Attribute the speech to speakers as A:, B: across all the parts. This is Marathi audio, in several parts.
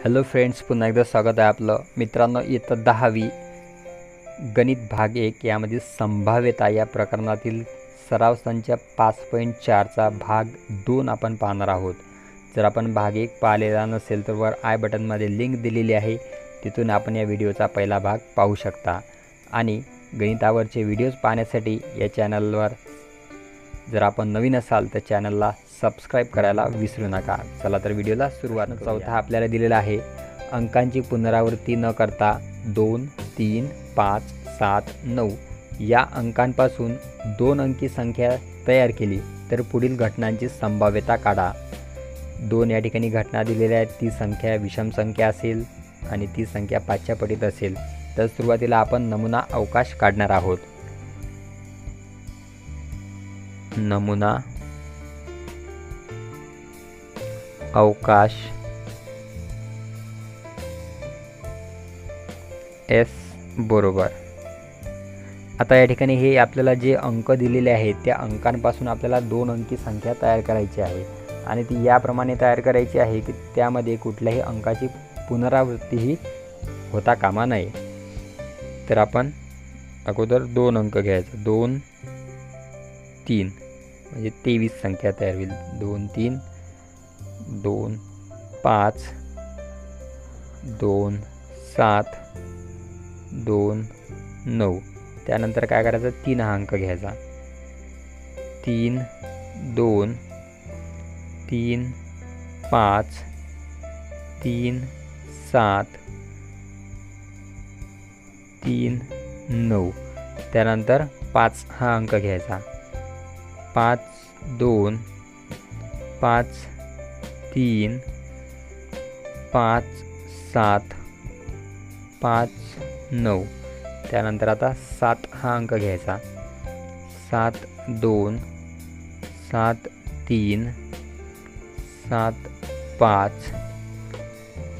A: हॅलो फ्रेंड्स पुन्हा एकदा स्वागत आहे आपलं. मित्रांनो इयत्ता दहावी गणित भाग एक यामध्ये संभाव्यता या प्रकरणातील सराव संच पाच पॉईंट चारचा भाग दोन आपण पाहणार आहोत. जर आपण भाग एक पाहिलेला नसेल तर वर आय बटनमध्ये लिंक दिलेली आहे. तिथून आपण या व्हिडिओचा पहिला भाग पाहू शकता. आणि गणितावरचे व्हिडिओज पाहण्यासाठी या चॅनलवर जर आपण नवीन असाल तर चॅनलला सबस्क्राईब करायला विसरू नका. चला तर व्हिडिओला सुरुवात चौथा आपल्याला दिलेला आहे अंकांची पुनरावृत्ती न करता दोन तीन पाच सात नऊ या अंकांपासून दोन अंकी संख्या तयार केली तर पुढील घटनांची संभाव्यता काढा. दोन या ठिकाणी घटना दिलेल्या आहेत ती संख्या विषम संख्या असेल आणि ती संख्या पाचच्या पटीत असेल. तर सुरुवातीला आपण नमुना अवकाश काढणार आहोत. नमुना अवकाश एस बरोबर. आता या ठिकाणी हे आपल्याला जे अंक दिलेले आहेत त्या अंकांपासून आपल्याला दोन अंकी संख्या तयार करायची आहे. आणि ती याप्रमाणे तयार करायची आहे की त्यामध्ये कुठल्याही अंकाची पुनरावृत्तीही होता कामा नये. तर आपण अगोदर दोन अंक घ्यायचं. दोन तीन. म्हणजे तेवीस संख्या तयार होईल. दोन तीन दोन पाच दोन सात दोन नऊ. त्यानंतर काय करायचं? तीन हा अंक घ्यायचा. तीन दोन तीन पाच तीन सात तीन नऊ. त्यानंतर पाच हा अंक घ्यायचा. पाच दोन पाच तीन पाच सात पाच नऊ. त्यानंतर आता सात हा अंक घ्यायचा. सात दोन सात तीन सात पाच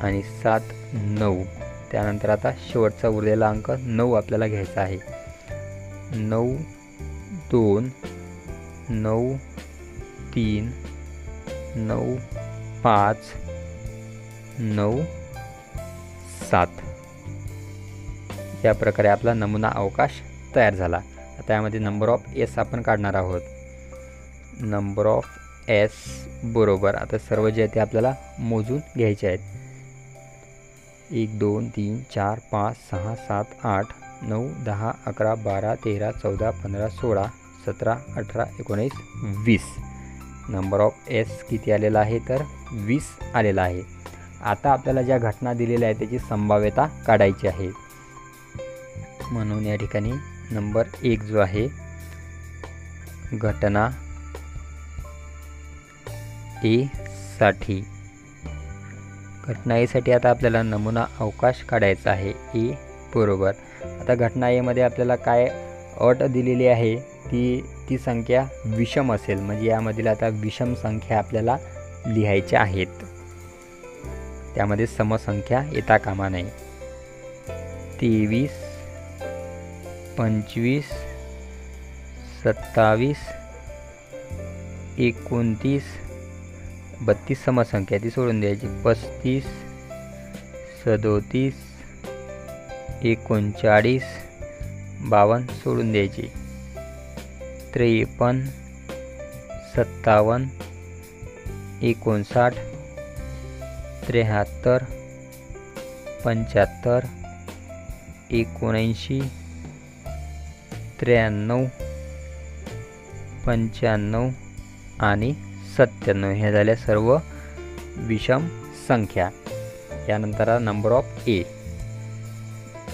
A: आणि सात नऊ. त्यानंतर आता शेवटचा उरलेला अंक नऊ आपल्याला घ्यायचा आहे. नऊ दोन नऊ तीन नऊ पाच नऊ सात. या प्रकारे आपला नमुना अवकाश तयार झाला. त्यामध्ये नंबर ऑफ एस आपण काढणार आहोत. नंबर ऑफ एस बरोबर. आता सर्व जे आहे ते आपल्याला मोजून घ्यायचे आहेत. एक दोन तीन चार पाच सहा सात आठ नऊ दहा अकरा बारा तेरा चौदा पंधरा सोळा सतरा अठरा एकोणीस वीस. नंबर ऑफ एस किती आलेला आहे तर? वीस आलेला आहे. आता आपल्याला ज्या घटना दिलेल्या आहेत त्याची संभाव्यता काढायची आहे. म्हणून या ठिकाणी नंबर एक जो आहे घटना ए साठी. घटना एसाठी आता आपल्याला नमुना अवकाश काढायचा आहे. ए बरोबर. आता घटना एमध्ये आपल्याला काय अट दिलेली आहे? ती ती संख्या विषम असेल. म्हणजे यामधील आता विषम संख्या आपल्याला लिहायच्या आहेत. त्यामध्ये समसंख्या येता कामा नये. तेवीस पंचवीस सत्तावीस एकोणतीस बत्तीस समसंख्या ती सोडून द्यायची. पस्तीस सदोतीस एकोणचाळीस बावन्न सोडून द्यायची. त्रेपन्न सत्तावन्न एकोणसाठ त्र्याहत्तर पंच्याहत्तर एकोणऐंशी त्र्याण्णव पंच्याण्णव आणि सत्त्याण्णव ह्या झाल्या सर्व विषम संख्या. यानंतर number of A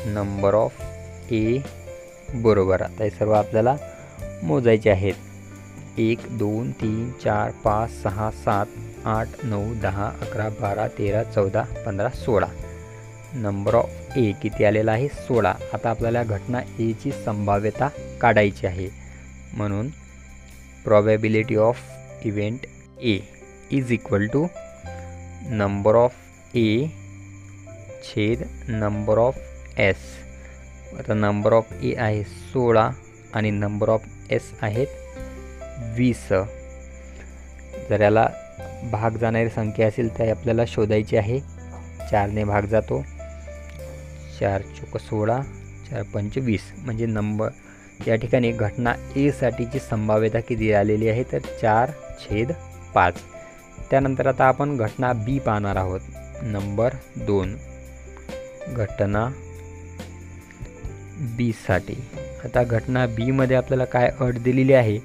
A: number of A बरोबर. आता हे सर्व आपल्याला मोजायचे आहेत. एक दोन तीन चार पाच सहा सात आठ नऊ दहा अकरा बारा तेरा चौदा पंधरा सोळा. नंबर ऑफ ए किती आलेला आहे? सोळा. आता आपल्याला घटना एची संभाव्यता काढायची आहे. म्हणून probability of event A is equal to number of A छेद नंबर ऑफ एस आता नंबर ऑफ ए आहे सोळा आणि नंबर ऑफ एस आहेत. वीस. जर याला भाग जाणारी संख्या असेल तर आपल्याला शोधायची आहे. चारने भाग जातो. चार चोक सोळा चार पंच वीस. म्हणजे नंबर. या ठिकाणी घटना एसाठीची संभाव्यता किती आलेली आहे तर चार छेद पाच. त्यानंतर आता आपण घटना बी पाहणार आहोत. नंबर दोन. घटना बीसाठी आता घटना बीमध्ये आपल्याला काय अट दिलेली आहे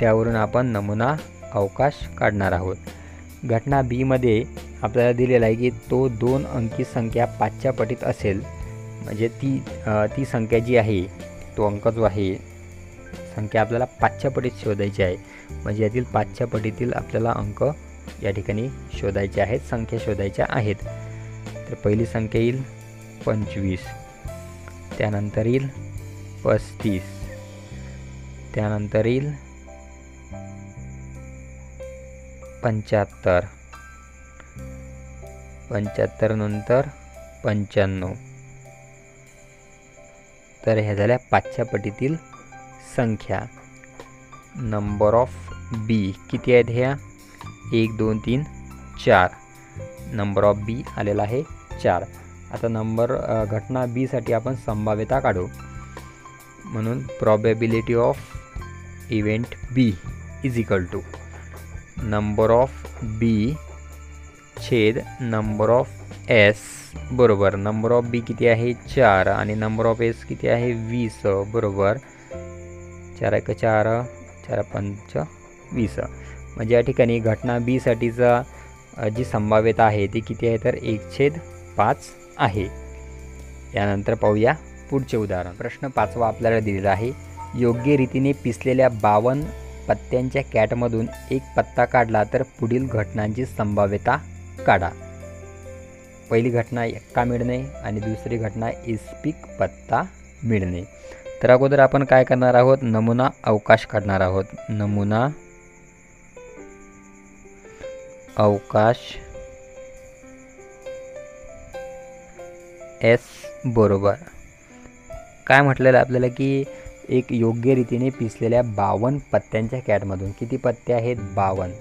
A: त्यावरून आपण नमुना अवकाश काढणार आहोत. घटना बीमध्ये आपल्याला दिलेला आहे की तो दोन अंकी संख्या पाचच्या पटीत असेल. म्हणजे ती ती संख्या जी आहे तो अंक जो आहे संख्या आपल्याला पाचच्या पटीत शोधायची आहे. म्हणजे यातील पाचच्या पटीतील आपल्याला अंक या ठिकाणी शोधायचे आहेत संख्या शोधायच्या आहेत. तर पहिली संख्या येईल पंचवीस. त्यानंतर येईल पस्तीस. त्यानंतर येईल पंच्याहत्तर. पंच्याहत्तर नंतर पंच्याण्णव. तर ह्या झाल्या पाचच्या पटीतील संख्या. नंबर ऑफ बी किती आहेत ह्या? एक दोन तीन चार. नंबर ऑफ बी आलेला आहे चार. आता नंबर घटना बीसाठी आपण संभाव्यता काढू. म्हणून probability of event B is equal to number of B छेद नंबर ऑफ एस बरोबर. नंबर ऑफ बी किती आहे? चार. आणि नंबर ऑफ एस किती आहे? वीस. बरोबर. चार एक चार. चार पंच वीस. म्हणजे या ठिकाणी घटना बीसाठीचा जी संभाव्यता आहे ती किती आहे? तर एक छेद पाच आहे. यानंतर पाहूया. पुढचे उदाहरण. प्रश्न पाचवा आपल्याला दिलेला आहे. योग्य रीतीने पिसलेल्या बावन्न पत्त्यांच्या कॅटमधून एक पत्ता काढला तर पुढील घटनांची संभाव्यता काढा. पहिली घटना एक्का मिळणे आणि दुसरी घटना इस्पिक पत्ता मिळणे. तर अगोदर आपण काय करणार आहोत? नमुना अवकाश काढणार आहोत. नमुना अवकाश एस बरोबर. काय म्हटलेलं आपल्याला की एक योग्य रीतीने पिसलेल्या बावन्न पत्त्यांच्या कॅटमधून किती पत्ते आहेत? बावन्न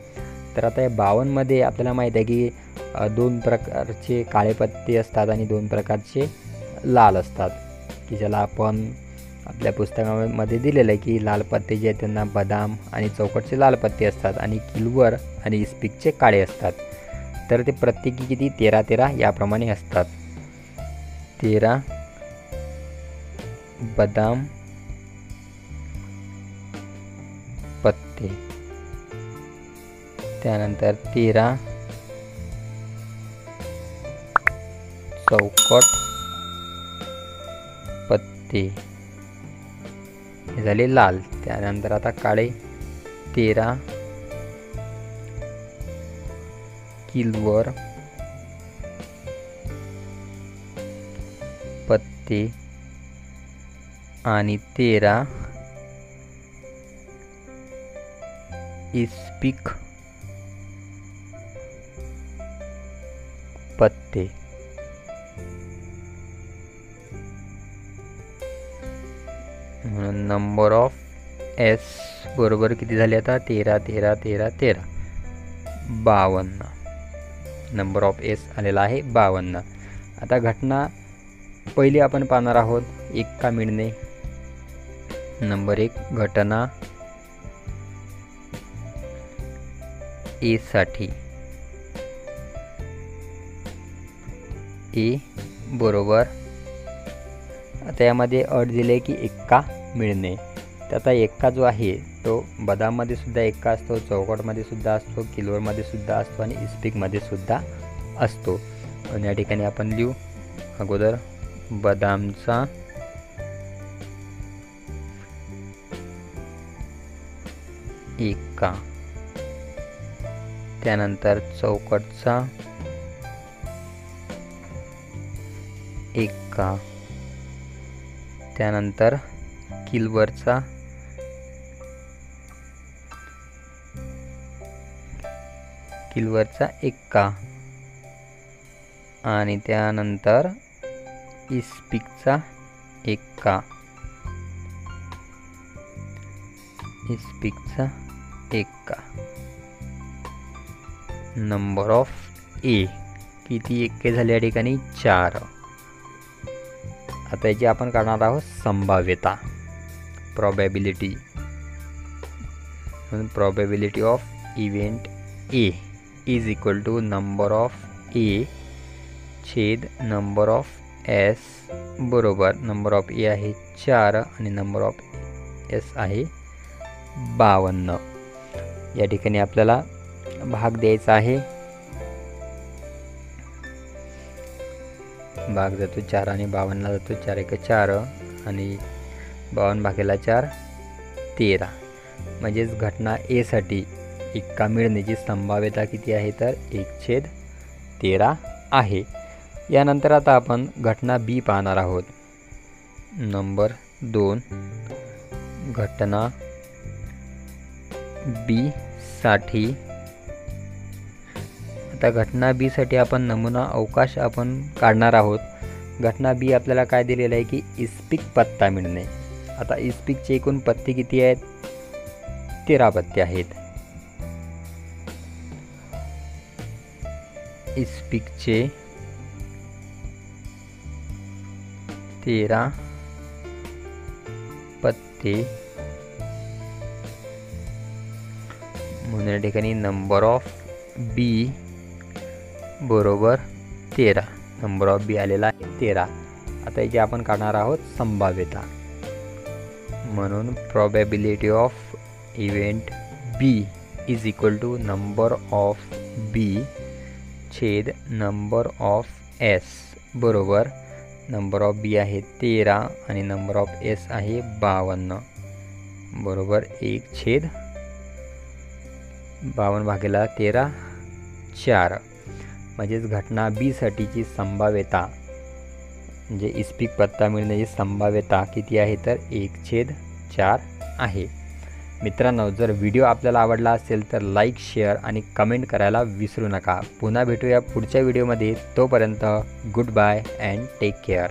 A: तर आता या बावनमध्ये आपल्याला माहीत आहे की दोन प्रकारचे काळे पत्ते असतात आणि दोन प्रकारचे लाल असतात. की ज्याला आपण आपल्या पुस्तकामध्ये दिलेलं आहे की लाल पत्ते जे आहेत त्यांना बदाम आणि चौकटचे लाल पत्ते असतात आणि किलवर आणि इस्पिकचे काळे असतात. तर ते प्रत्येकी किती? तेरा तेरा याप्रमाणे असतात. तेरा बदाम पत्ते. त्यानंतर तेरा. चौकट पत्ते. हे झाले लाल. त्यानंतर आता काळे. तेरा. किलवर. पत्ते. आणि तेरा इस्पिक पत्ते. म्हणून नंबर ऑफ एस बरोबर किती झाले आता? तेरा तेरा तेरा तेरा. बावन्न. नंबर ऑफ एस आलेला आहे बावन्न. आता घटना पहिली आपण पाहणार आहोत एक का मिळणे? नंबर एक घटना एसाठी ए बरोबर. आता यामध्ये अट दिले की एक्का मिळणे. तर आता एक्का जो आहे तो बदाममध्ये सुद्धा एक्का असतो चौकटमध्ये सुद्धा असतो किलोरमध्ये सुद्धा असतो आणि इस्पिकमध्ये सुद्धा असतो. आणि या ठिकाणी आपण लिहू. अगोदर बदामचा एक्का त्यानंतर चौकटचा एक्का त्यानंतर किलवरचा किलवरचा एक्का आणि त्यानंतर इस्पिकचा एक्का इस्पिकचा एक्का नंबर ऑफ़ ए किती एक्के झाले या ठिकाणी? चार. आता याची आपण करणार आहोत संभाव्यता. Probability probability of event A is equal to number of A छेद नंबर ऑफ़ एस बरोबर. नंबर ऑफ़ ए आहे चार आणि नंबर ऑफ़ एस आहे बावन्न. या ठिकाणी आपल्याला भाग द्यायचा आहे. भाग जातो चार आणि बावन्नला जातो चार एक चार आणि बावन्न भागेला चार तेरा. म्हणजेच घटना एसाठी इक्का मिळण्याची संभाव्यता किती आहे? तर एक छेद तेरा आहे. यानंतर आता आपण घटना बी पाहणार आहोत. नंबर दोन. घटना बी साठी. आता घटना बी साठी आपण नमुना अवकाश आपण काढणार आहोत. घटना बी आपल्याला काय दिलेलं आहे की इस्पिक पत्ता मिळणे. आता इस्पिकचे एकूण पत्ते किती आहेत? तेरा पत्ते आहेत. इस्पिकचे तेरा पत्ते म्हणून या ठिकाणी नंबर ऑफ बी बरोबर तेरा. नंबर ऑफ बी आलेला आहे तेरा. आता याची आपण काढणार आहोत संभाव्यता. म्हणून probability of event B is equal to number of B छेद नंबर ऑफ एस बरोबर. नंबर ऑफ बी आहे तेरा आणि नंबर ऑफ एस आहे बावन्न. बरोबर एक छेद बावन्न भागेला तेरा चार. म्हणजेच घटना बीसाठीची संभाव्यता. म्हणजे इस्पिक पत्ता मिळण्याची संभाव्यता किती आहे तर एक छेद चार आहे. मित्रांनो जर व्हिडिओ आपल्याला आवडला असेल तर लाईक शेअर आणि कमेंट करायला विसरू नका. पुन्हा भेटूया पुढच्या व्हिडिओमध्ये. तोपर्यंत good bye and take care.